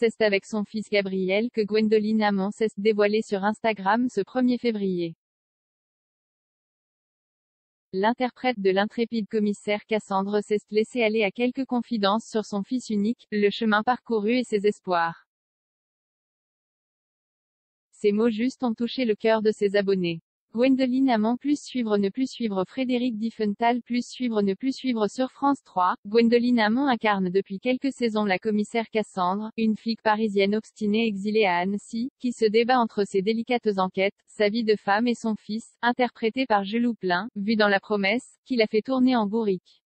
c'est avec son fils Gabriel que Gwendoline Amon s'est dévoilée sur Instagram ce 1er février. L'interprète de l'intrépide commissaire Cassandre s'est laissé aller à quelques confidences sur son fils unique, le chemin parcouru et ses espoirs. Ces mots justes ont touché le cœur de ses abonnés. Gwendoline Amand plus suivre ne plus suivre Frédéric Diffenthal plus suivre ne plus suivre sur France 3. Gwendoline Amand incarne depuis quelques saisons la commissaire Cassandre, une flic parisienne obstinée exilée à Annecy, qui se débat entre ses délicates enquêtes, sa vie de femme et son fils, interprété par Jules vu dans La Promesse, qu'il a fait tourner en bourrique.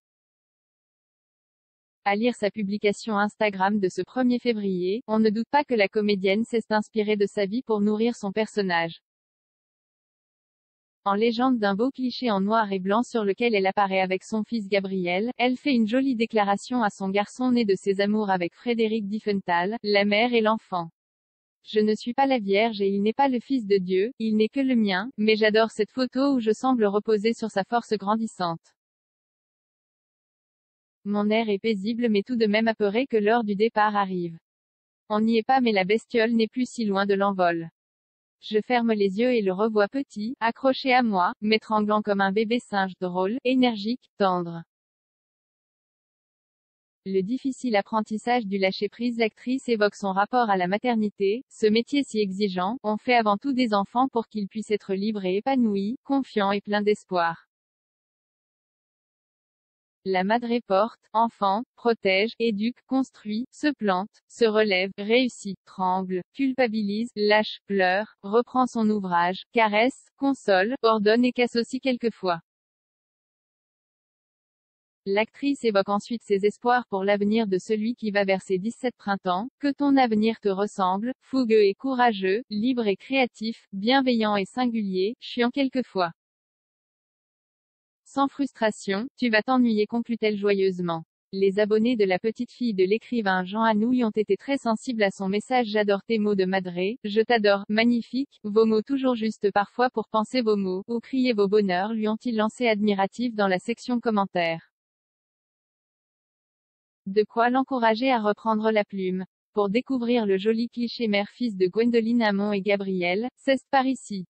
À lire sa publication Instagram de ce 1er février, on ne doute pas que la comédienne s'est inspirée de sa vie pour nourrir son personnage. En légende d'un beau cliché en noir et blanc sur lequel elle apparaît avec son fils Gabriel, elle fait une jolie déclaration à son garçon né de ses amours avec Frédéric Diffenthal, la mère et l'enfant. Je ne suis pas la Vierge et il n'est pas le Fils de Dieu, il n'est que le mien, mais j'adore cette photo où je semble reposer sur sa force grandissante. Mon air est paisible mais tout de même apeuré que l'heure du départ arrive. On n'y est pas mais la bestiole n'est plus si loin de l'envol. Je ferme les yeux et le revois petit, accroché à moi, m'étranglant comme un bébé singe, drôle, énergique, tendre. Le difficile apprentissage du lâcher-prise L'actrice évoque son rapport à la maternité, ce métier si exigeant, on fait avant tout des enfants pour qu'ils puissent être libres et épanouis, confiants et pleins d'espoir. La madré porte, enfant, protège, éduque, construit, se plante, se relève, réussit, tremble, culpabilise, lâche, pleure, reprend son ouvrage, caresse, console, ordonne et casse aussi quelquefois. L'actrice évoque ensuite ses espoirs pour l'avenir de celui qui va vers ses 17 printemps, que ton avenir te ressemble, fougueux et courageux, libre et créatif, bienveillant et singulier, chiant quelquefois. Sans frustration, tu vas t'ennuyer conclut-elle joyeusement. Les abonnés de la petite fille de l'écrivain Jean Anouilh ont été très sensibles à son message J'adore tes mots de Madré, je t'adore, magnifique, vos mots toujours justes parfois pour penser vos mots, ou crier vos bonheurs lui ont-ils lancé admiratif dans la section commentaires. De quoi l'encourager à reprendre la plume. Pour découvrir le joli cliché mère-fils de Gwendoline Amon et Gabriel, c'est par ici.